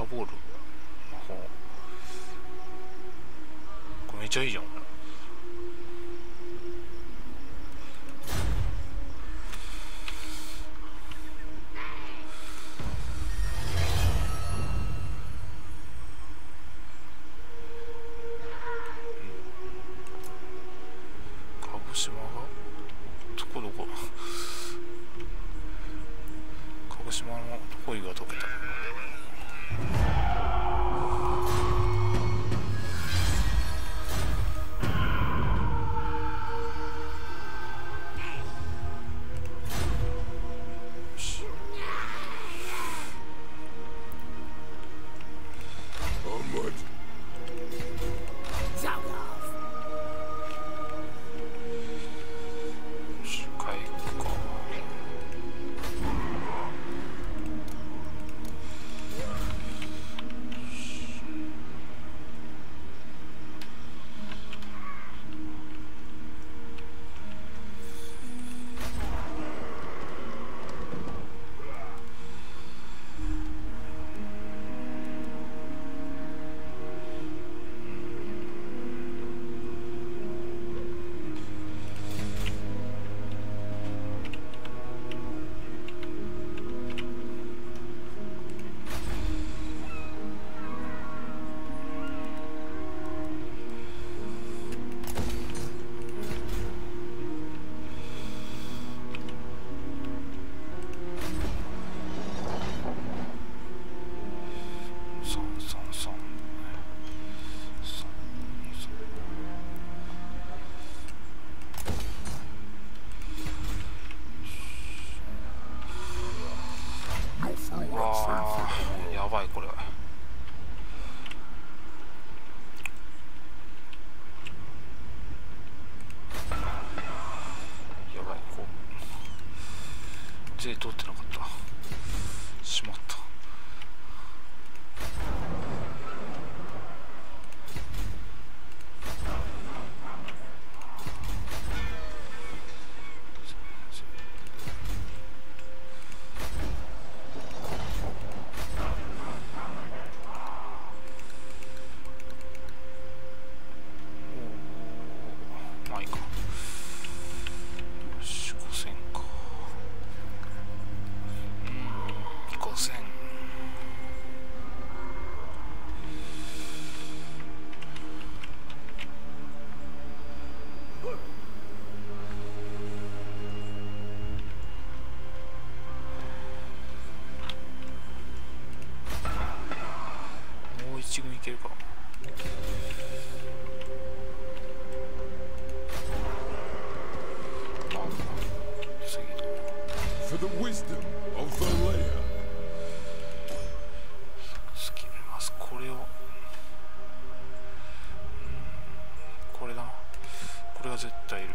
要不如。tutti e tutti 絶対いる。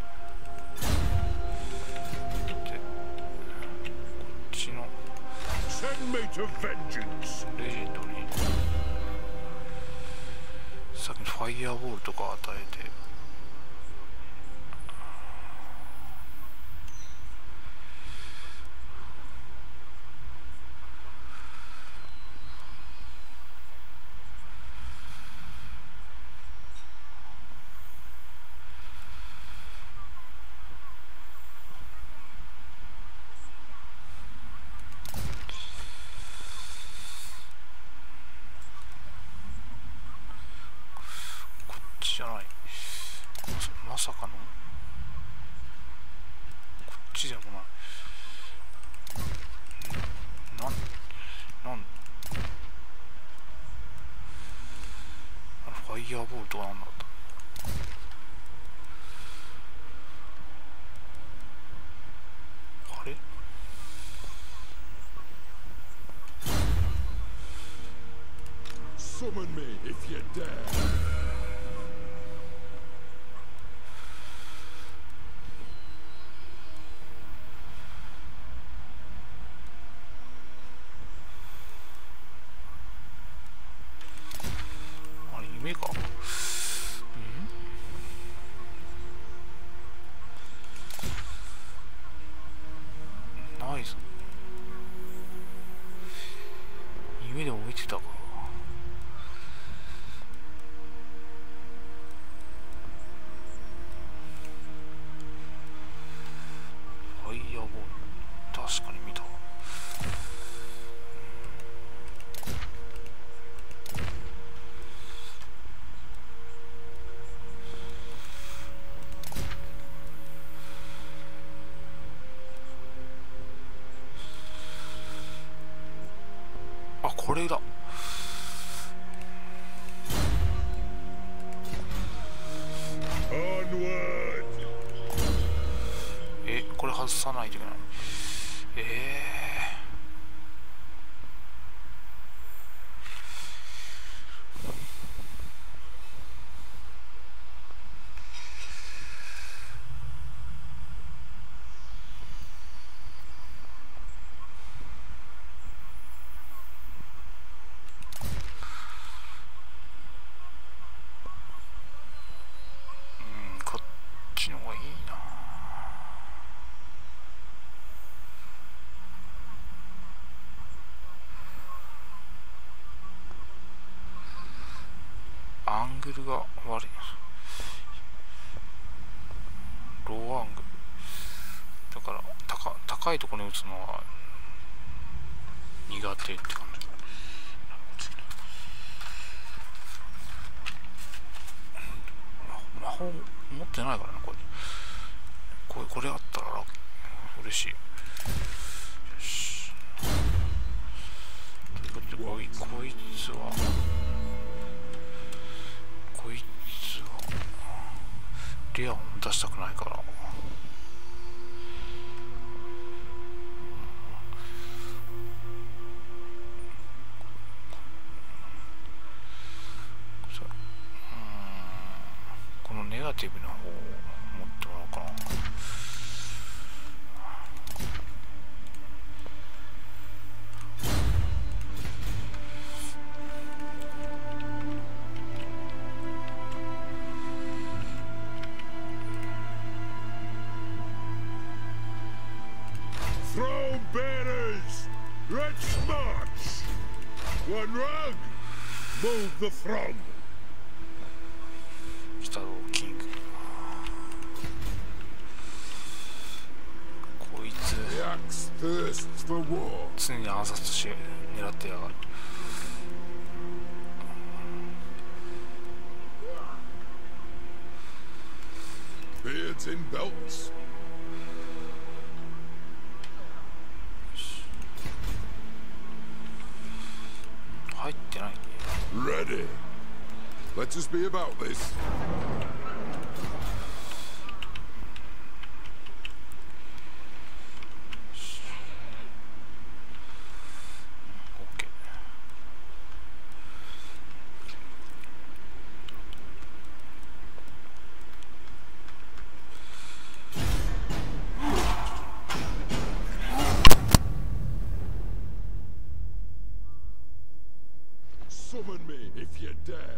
でこっちのレジェンドに。さっきのファイアボールとか与えて。まさかの。こっちでもない。なんなん。あのファイヤーボールとかなんだった？いところに打つのは苦手って感じ。ま魔法持ってないからなこれ。これこれあったら嬉しい。ティブな方を持ってもらおうかな Throw banners! Let's march! One rug! Move the throng! 暗殺し狙ってやがる Beards in belts. 入ってない Ready. Let us be about this. dead.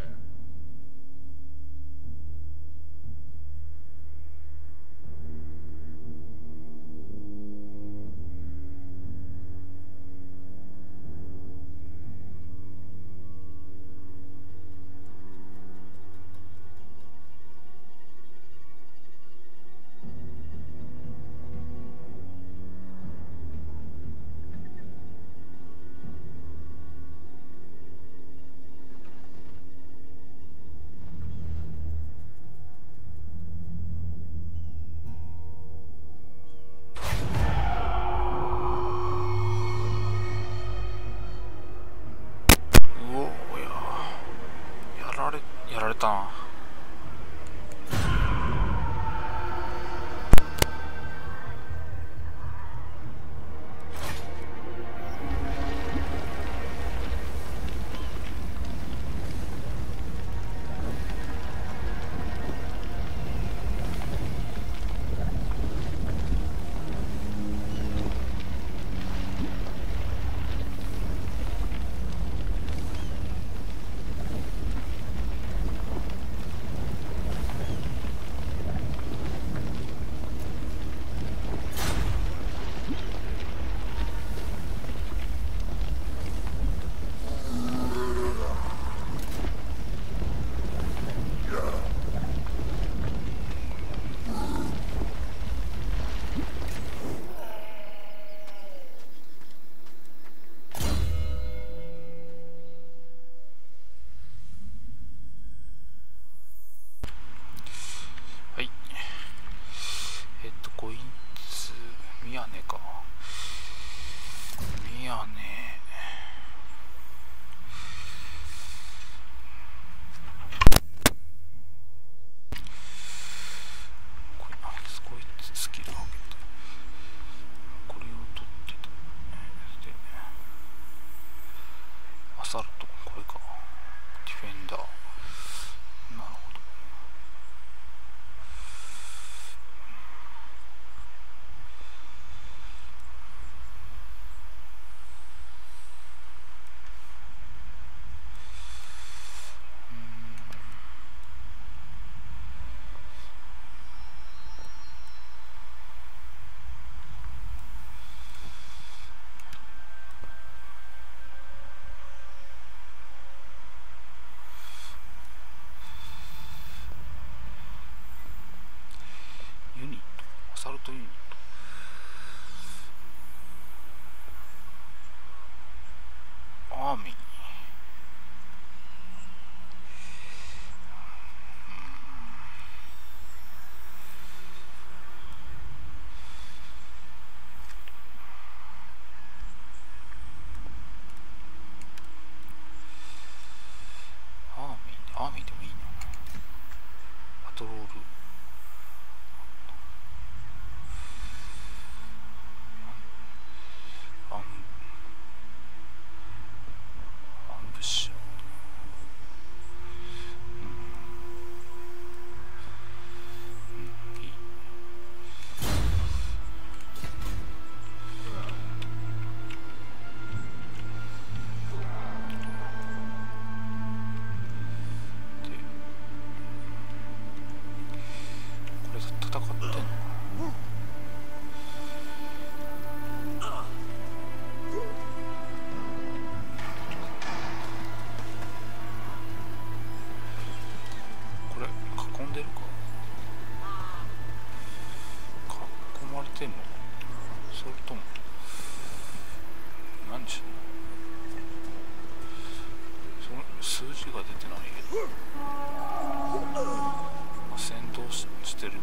戦闘ししてるっ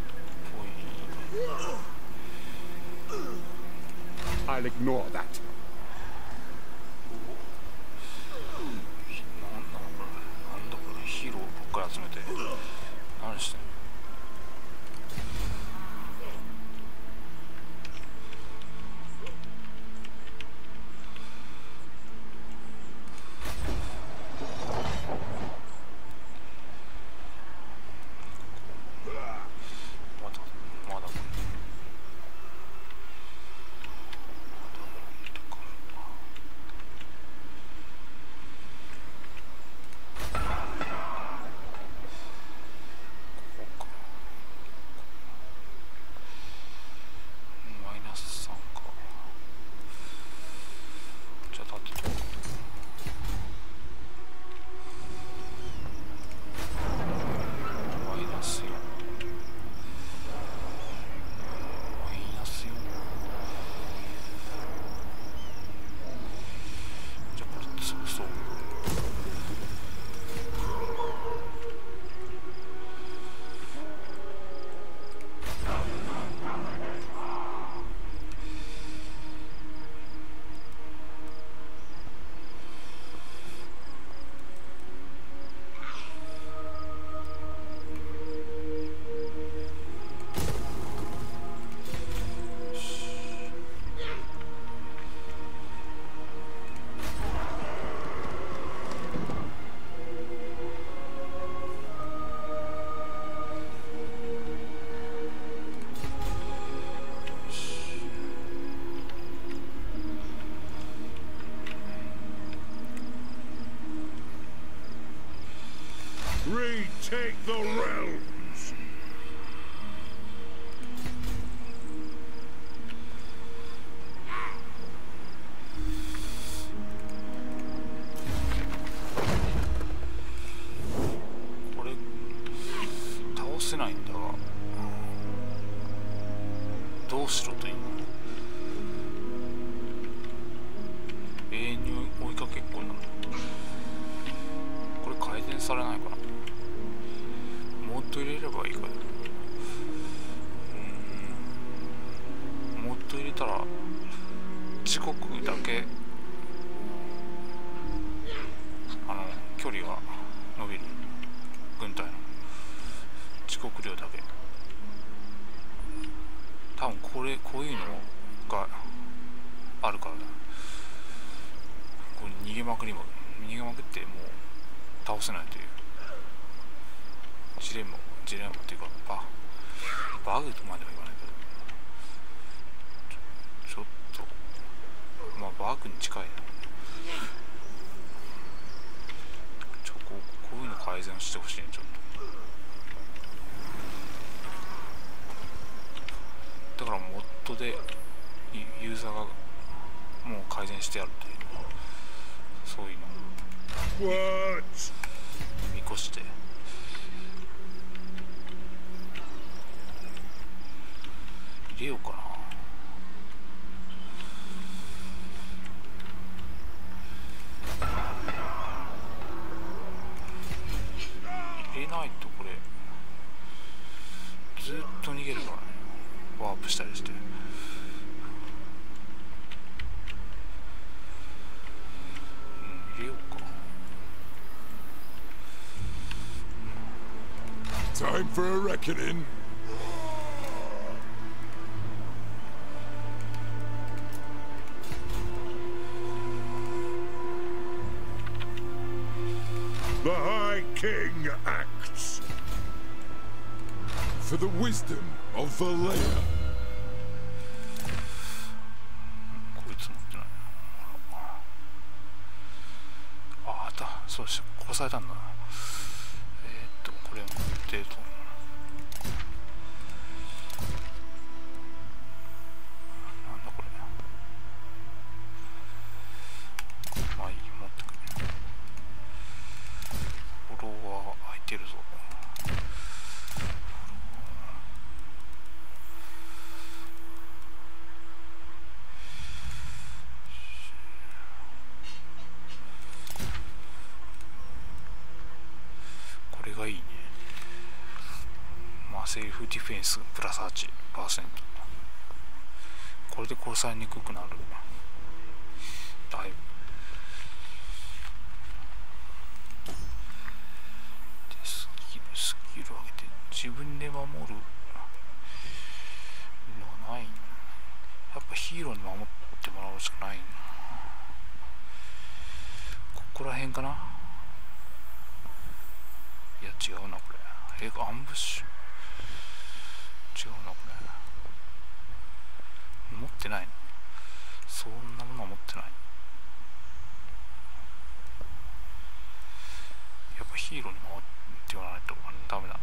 ぽい I'll ignore that. Retake the realms. こばいいかでうんもっと入れたら時刻だけあの距離が伸びる。軍隊の遅刻量だけ多分これこういうのがある。からだこれ逃げまくりも逃げまくってもう倒せないというジレンマジレンマっていうかババグとまでは言わないけどちょちょっとまあバグに近いなちょこうこういうの改善してほしいねちょっとだからモッドでユーザーがもう改善してやるというそういうの見越して。入れようかな。入れないとこれ。ずっと逃げるからね。ワープしたりして。うん入れようか。Time for a reckoning. King acts. For the wisdom of Valea. そうでした殺されたんだなえー、っとこれ持ってるとセルフディフェンスプラス8%これで殺されにくくなる。だいぶスキルスキル上げて自分で守るのはない。やっぱヒーローに守ってもらうしかないな。ここら辺かな。いや違うなこれ。えアンブッシュ。違うなこれ。持ってないの？そんなものは持ってない。やっぱヒーローに回って言わないとダメだね。